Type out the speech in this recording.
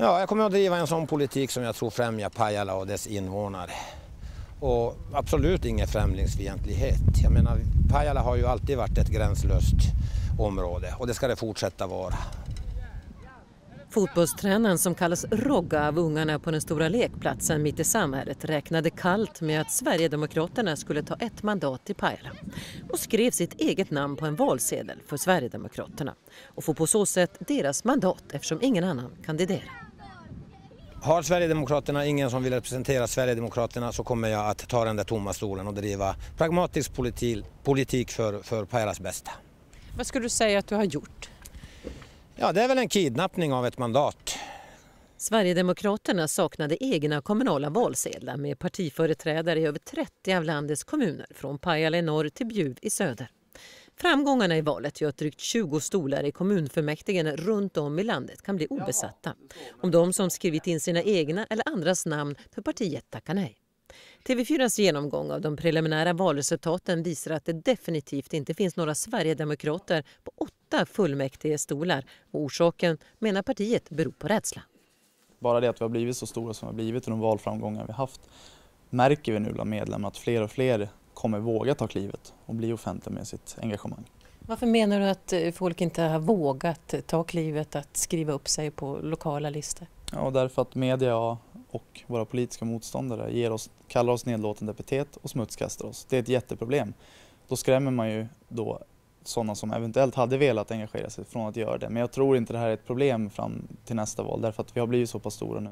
Ja, jag kommer att driva en sån politik som jag tror främjar Pajala och dess invånare. Och absolut ingen främlingsfientlighet. Jag menar, Pajala har ju alltid varit ett gränslöst område och det ska det fortsätta vara. Fotbollstränaren som kallas Rogga av ungarna på den stora lekplatsen mitt i samhället räknade kallt med att Sverigedemokraterna skulle ta ett mandat i Pajala och skrev sitt eget namn på en valsedel för Sverigedemokraterna och får på så sätt deras mandat eftersom ingen annan kandiderar. Har Sverigedemokraterna ingen som vill representera Sverigedemokraterna så kommer jag att ta den där tomma stolen och driva pragmatisk politik, politik för, för Pajalas bästa. Vad skulle du säga att du har gjort? Ja, det är väl en kidnappning av ett mandat. Sverigedemokraterna saknade egna kommunala valsedlar med partiföreträdare i över 30 av landets kommuner från Pajala i norr till Bjuv i söder. Framgångarna i valet gör att drygt 20 stolar i kommunfullmäktige runt om i landet kan bli obesatta om de som skrivit in sina egna eller andras namn för partiet tackar nej. TV4s genomgång av de preliminära valresultaten visar att det definitivt inte finns några sverigedemokrater på åtta fullmäktigestolar. Och orsaken, menar partiet, beror på rädsla. Bara det att vi har blivit så stora som vi har blivit och de valframgångar vi har haft märker vi nu bland medlemmar att fler och fler kommer våga ta klivet och bli offentliga med sitt engagemang. Varför menar du att eh, folk inte har vågat ta klivet att skriva upp sig på lokala listor? Ja, därför att media och våra politiska motståndare ger oss, kallar oss nedlåtande epitet och smutskastar oss. Det är ett jätteproblem. Då skrämmer man ju då sådana som eventuellt hade velat engagera sig från att göra det. Men jag tror inte det här är ett problem fram till nästa val därför att vi har blivit så pass stora nu.